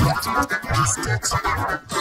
Just takes a